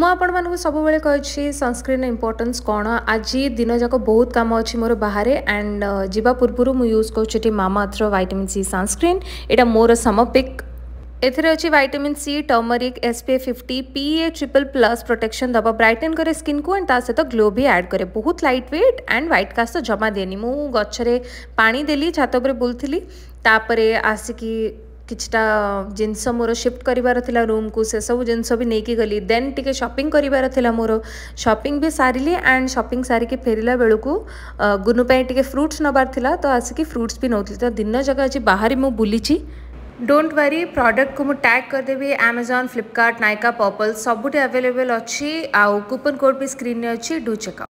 ମୁଁ ଆପଣମାନଙ୍କୁ ସବୁବେଳେ କହିଛି ସନସ୍କ୍ରିନ୍ର ଇମ୍ପୋର୍ଟାନ୍ସ କ'ଣ ଆଜି ଦିନ ଯାକ ବହୁତ କାମ ଅଛି ମୋର ବାହାରେ ଆଣ୍ଡ ଯିବା ପୂର୍ବରୁ ମୁଁ ୟୁଜ୍ କରୁଛି ଏଠି ମାମାଆର୍ଥର ଭାଇଟାମିନ୍ ସି ସନସ୍କ୍ରିନ୍ ଏଇଟା ମୋର ସମପିକ୍ ଏଥିରେ ଅଛି vitamin C turmeric S P A fifty P A triple plus protection Dev brighten କରେ ସ୍କିନ୍କୁ ଆଣ୍ଡ ତା ସହିତ ଗ୍ଲୋ ବି ଆଡ଼୍ କରେ ବହୁତ light weight and white cast ଜମା ଦିଏନି ମୁଁ ଗଛରେ ପାଣି ଦେଲି ଛାତ ଉପରେ ବୁଲୁଥିଲି ତାପରେ ଆସିକି কিছুটা ଜିନିଷ ମୋର ସିଫ୍ଟ କରିବାର ଥିଲା ରୁମ୍କୁ ସେସବୁ ଜିନିଷ ବି ନେଇକି ଗଲି ଦେନ୍ ଟିକେ ସପିଂ କରିବାର ଥିଲା ମୋର ସପିଂ ବି ସାରିଲି ଆଣ୍ଡ ସପିଂ ସାରିକି ଫେରିଲା ବେଳକୁ ଗୁନୁ ପାଇଁ ଟିକେ ଫ୍ରୁଟ୍ସ ନେବାର ଥିଲା ତ ଆସିକି ଫ୍ରୁଟ୍ସ ବି ନେଉଥିଲି ତ ଦିନ ଯାକ ଆଜି ବାହାରେ ମୁଁ ବୁଲିଛି डोंट वरी प्रडक्ट को मुझे टैग करदेवि आमेजन फ्लिपकार्ट नायका पर्पल सबुठे आवेलेबल अच्छी आउ कूपन कोड भी स्क्रीन रे अच्छी डू चेकआउट